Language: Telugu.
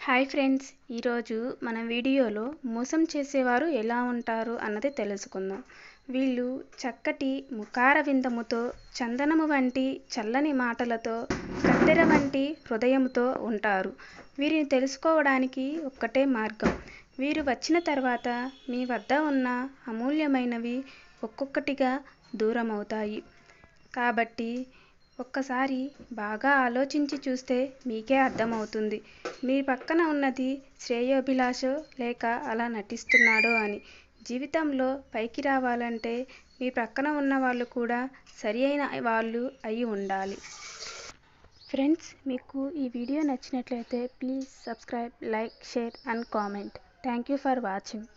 హాయ్ ఫ్రెండ్స్ ఈరోజు మన వీడియోలో మోసం చేసేవారు ఎలా ఉంటారు అన్నది తెలుసుకుందాం. వీళ్ళు చక్కటి ముఖార విందముతో చందనము వంటి చల్లని మాటలతో కత్తెర వంటి హృదయంతో ఉంటారు. వీరిని తెలుసుకోవడానికి ఒక్కటే మార్గం. వీరు వచ్చిన తర్వాత మీ వద్ద ఉన్న అమూల్యమైనవి ఒక్కొక్కటిగా దూరమవుతాయి. కాబట్టి ఒక్కసారి బాగా ఆలోచించి చూస్తే మీకే అర్థమవుతుంది. మీ పక్కన ఉన్నది శ్రేయోభిలాషో లేక అలా నటిస్తున్నాడో అని. జీవితంలో పైకి రావాలంటే మీ పక్కన ఉన్న వాళ్ళు కూడా సరి అయిన వాళ్ళు అయి ఉండాలి. ఫ్రెండ్స్ మీకు ఈ వీడియో నచ్చినట్లయితే please subscribe like share and comment. Thank you for watching.